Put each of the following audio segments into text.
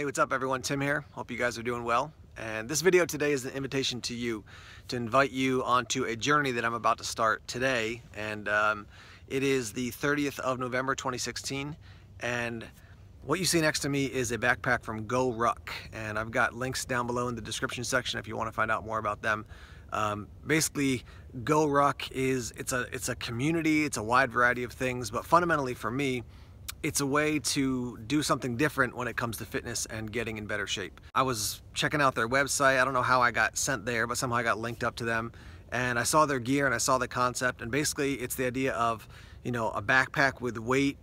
Hey, what's up everyone? Tim here. Hope you guys are doing well. And this video today is an invitation to you to invite you onto a journey that I'm about to start today. And um, it is the 30th of November 2016. And what you see next to me is a backpack from GoRuck. And I've got links down below in the description section if you want to find out more about them. Um, basically, GoRuck is it's a it's a community. It's a wide variety of things, but fundamentally for me, it's a way to do something different when it comes to fitness and getting in better shape. I was checking out their website. I don't know how I got sent there, but somehow I got linked up to them. And I saw their gear and I saw the concept. And basically, it's the idea of, you know, a backpack with weight,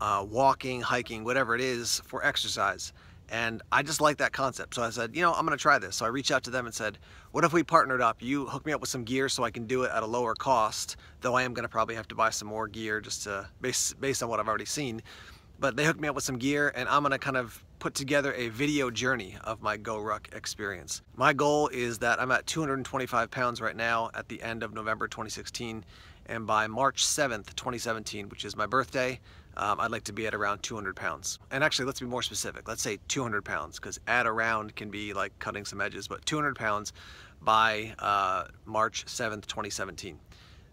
uh, walking, hiking, whatever it is for exercise. And I just like that concept. So I said, you know, I'm to try this. So I reached out to them and said, what if we partnered up? You hook me up with some gear so I can do it at a lower cost, though I am to probably have to buy some more gear just to, based, based on what I've already seen. But they hooked me up with some gear and I'm to kind of put together a video journey of my GoRuck experience. My goal is that I'm at 225 pounds right now at the end of November 2016 and by March 7th, 2017, which is my birthday, um, I'd like to be at around 200 pounds. And actually, let's be more specific. Let's say 200 pounds, because at around can be like cutting some edges, but 200 pounds by uh, March 7th, 2017.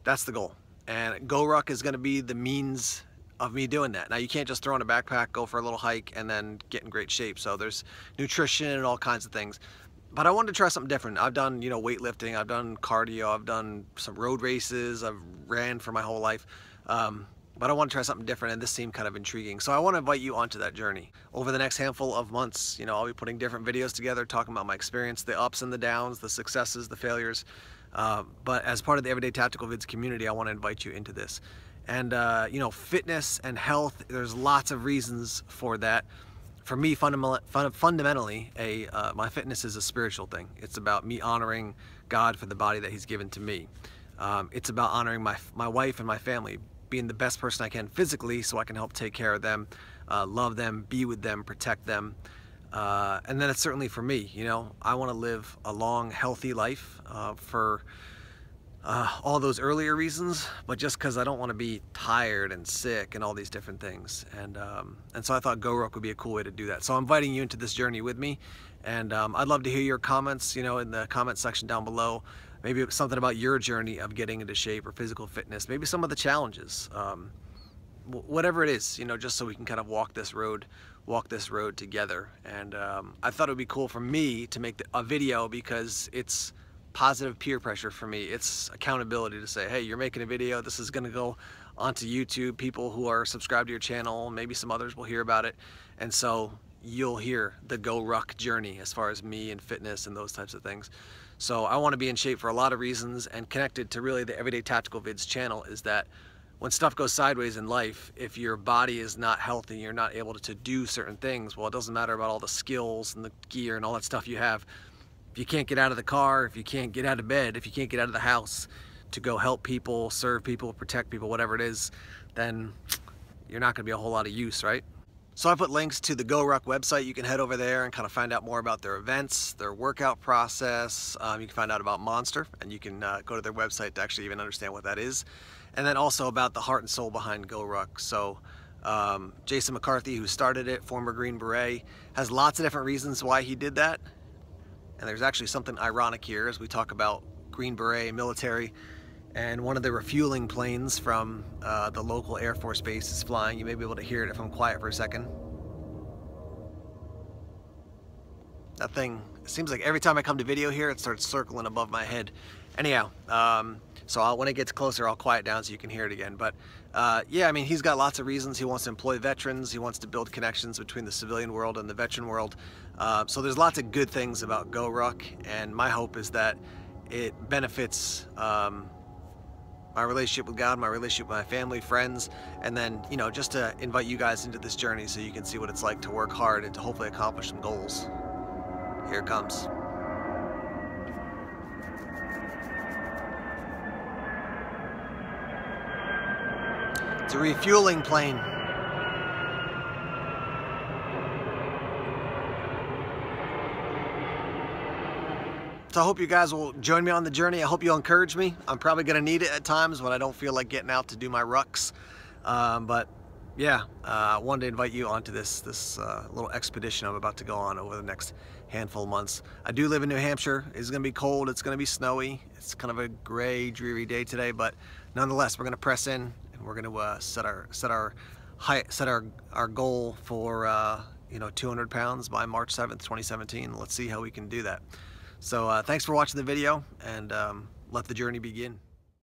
That's the goal. And GoRuck is gonna be the means of me doing that. Now you can't just throw in a backpack, go for a little hike, and then get in great shape. So there's nutrition and all kinds of things. But I wanted to try something different. I've done, you know, weightlifting, I've done cardio, I've done some road races, I've ran for my whole life. Um, but I want to try something different and this seemed kind of intriguing. So I want to invite you onto that journey. Over the next handful of months, you know, I'll be putting different videos together, talking about my experience, the ups and the downs, the successes, the failures. Uh, but as part of the Everyday Tactical Vids community, I want to invite you into this. And, uh, you know, fitness and health, there's lots of reasons for that. For me, fundamentally, a, uh, my fitness is a spiritual thing. It's about me honoring God for the body that he's given to me. Um, it's about honoring my, my wife and my family, being the best person I can physically so I can help take care of them, uh, love them, be with them, protect them. Uh, and then it's certainly for me, you know, I want to live a long, healthy life uh, for uh, all those earlier reasons, but just because I don't want to be tired and sick and all these different things. And, um, and so I thought GoRuck would be a cool way to do that. So I'm inviting you into this journey with me. And um, I'd love to hear your comments, you know, in the comment section down below maybe something about your journey of getting into shape or physical fitness, maybe some of the challenges, um, whatever it is, you know, just so we can kind of walk this road, walk this road together. And um, I thought it would be cool for me to make a video because it's positive peer pressure for me. It's accountability to say, hey, you're making a video, this is gonna go onto YouTube, people who are subscribed to your channel, maybe some others will hear about it. And so you'll hear the GoRuck journey as far as me and fitness and those types of things. So I want to be in shape for a lot of reasons and connected to really the Everyday Tactical Vids channel is that when stuff goes sideways in life, if your body is not healthy, you're not able to do certain things, well, it doesn't matter about all the skills and the gear and all that stuff you have. If you can't get out of the car, if you can't get out of bed, if you can't get out of the house to go help people, serve people, protect people, whatever it is, then you're not going to be a whole lot of use, right? So I put links to the GoRuck website. You can head over there and kind of find out more about their events, their workout process. Um, you can find out about Monster and you can uh, go to their website to actually even understand what that is. And then also about the heart and soul behind GoRuck. So um, Jason McCarthy, who started it, former Green Beret, has lots of different reasons why he did that. And there's actually something ironic here as we talk about Green Beret, military and one of the refueling planes from uh, the local Air Force base is flying. You may be able to hear it if I'm quiet for a second. That thing, it seems like every time I come to video here, it starts circling above my head. Anyhow, um, so I'll, when it gets closer, I'll quiet down so you can hear it again. But uh, yeah, I mean, he's got lots of reasons. He wants to employ veterans. He wants to build connections between the civilian world and the veteran world. Uh, so there's lots of good things about GoRuck, and my hope is that it benefits um, my relationship with God, my relationship with my family, friends, and then, you know, just to invite you guys into this journey so you can see what it's like to work hard and to hopefully accomplish some goals. Here it comes. A refueling plane. So I hope you guys will join me on the journey. I hope you'll encourage me. I'm probably going to need it at times when I don't feel like getting out to do my rucks. Um, but yeah, uh, I wanted to invite you onto this this uh, little expedition I'm about to go on over the next handful of months. I do live in New Hampshire. It's going to be cold. It's going to be snowy. It's kind of a gray, dreary day today, but nonetheless, we're going to press in we're going to uh, set our set our height, set our our goal for uh, you know 200 pounds by March 7th, 2017. Let's see how we can do that. So uh, thanks for watching the video and um, let the journey begin.